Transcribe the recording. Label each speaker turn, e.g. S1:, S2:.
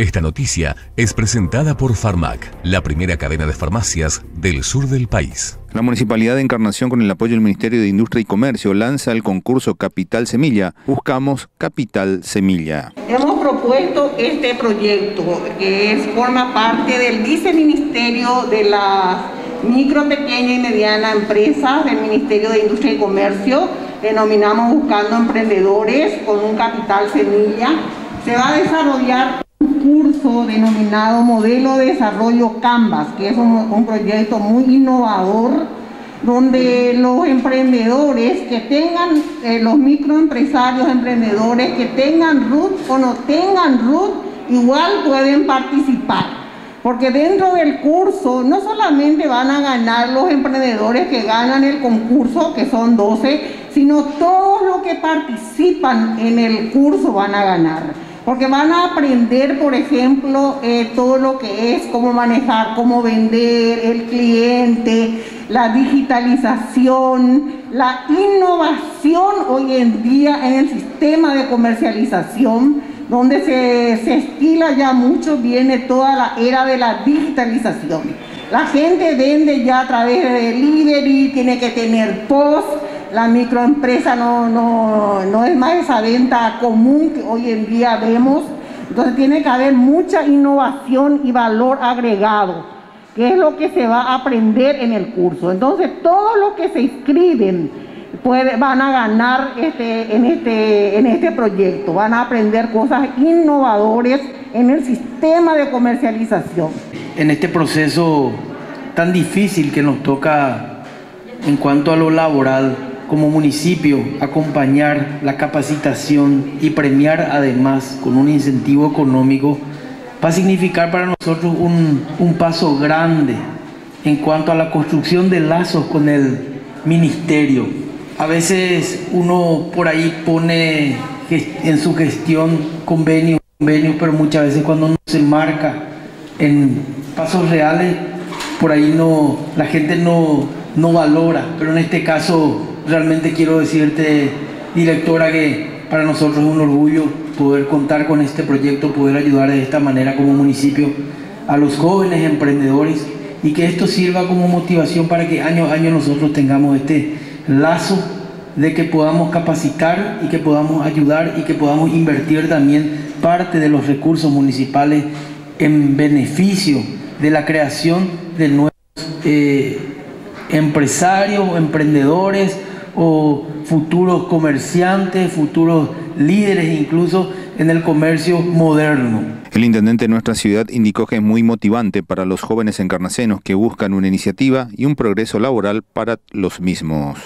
S1: Esta noticia es presentada por Farmac, la primera cadena de farmacias del sur del país.
S2: La Municipalidad de Encarnación, con el apoyo del Ministerio de Industria y Comercio, lanza el concurso Capital Semilla. Buscamos Capital Semilla.
S3: Hemos propuesto este proyecto que es, forma parte del viceministerio de las micro, pequeña y mediana empresas del Ministerio de Industria y Comercio. Denominamos Buscando Emprendedores con un Capital Semilla. Se va a desarrollar curso denominado Modelo de Desarrollo Canvas, que es un, proyecto muy innovador, donde los emprendedores que tengan, eh, los microempresarios emprendedores que tengan RUT o no tengan RUT, igual pueden participar. Porque dentro del curso no solamente van a ganar los emprendedores que ganan el concurso, que son 12, sino todos los que participan en el curso van a ganar porque van a aprender, por ejemplo, eh, todo lo que es cómo manejar, cómo vender, el cliente, la digitalización, la innovación hoy en día en el sistema de comercialización, donde se, estila ya mucho, viene toda la era de la digitalización. La gente vende ya a través de delivery, tiene que tener post, la microempresa no, no, no es más esa venta común que hoy en día vemos. Entonces tiene que haber mucha innovación y valor agregado, que es lo que se va a aprender en el curso. Entonces todos los que se inscriben van a ganar este, en, este, en este proyecto, van a aprender cosas innovadoras en el sistema de comercialización.
S4: En este proceso tan difícil que nos toca en cuanto a lo laboral, como municipio acompañar la capacitación y premiar además con un incentivo económico va a significar para nosotros un, un paso grande en cuanto a la construcción de lazos con el ministerio. A veces uno por ahí pone en su gestión convenios, convenios, pero muchas veces cuando uno se marca en pasos reales, por ahí no, la gente no, no valora, pero en este caso realmente quiero decirte, directora, que para nosotros es un orgullo poder contar con este proyecto, poder ayudar de esta manera como municipio a los jóvenes emprendedores y que esto sirva como motivación para que año a año nosotros tengamos este lazo de que podamos capacitar y que podamos ayudar y que podamos invertir también parte de los recursos municipales en beneficio de la creación de nuevos eh, empresarios emprendedores o futuros comerciantes, futuros líderes incluso en el comercio moderno.
S2: El intendente de nuestra ciudad indicó que es muy motivante para los jóvenes encarnacenos que buscan una iniciativa y un progreso laboral para los mismos.